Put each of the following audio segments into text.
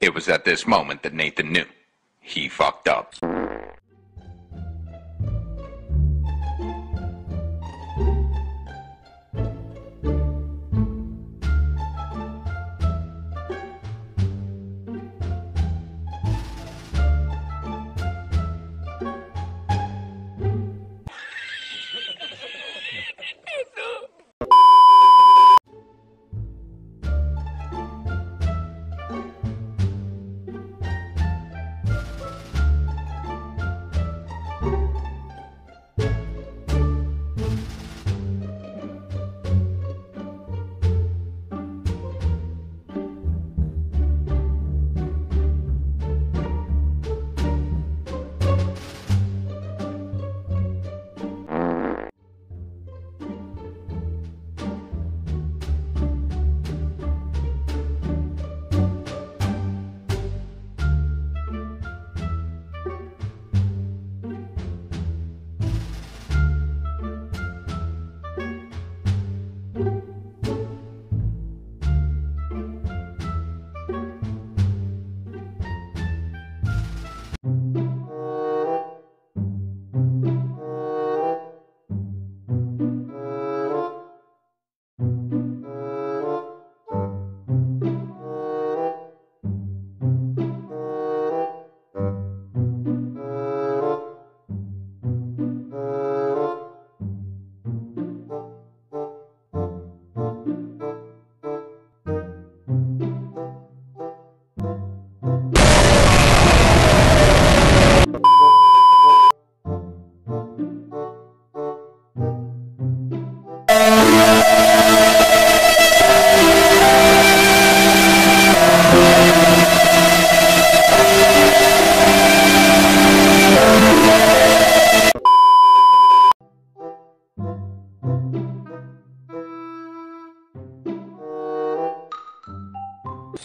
It was at this moment that Nathan knew. He fucked up.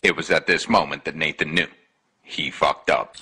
It was at this moment that Nathan knew. He fucked up.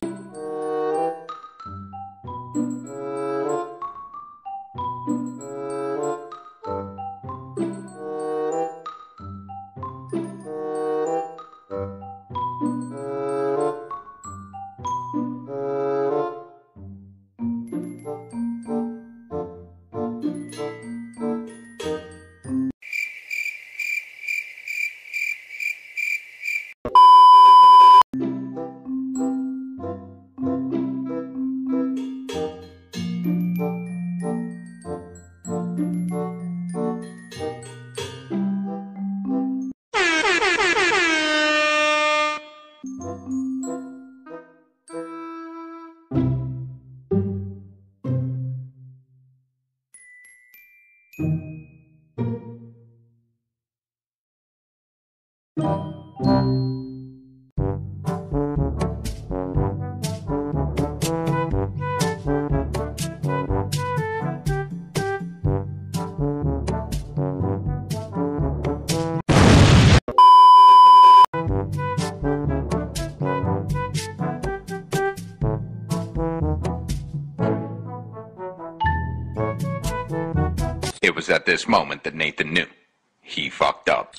It was at this moment that Nathan knew. He fucked up.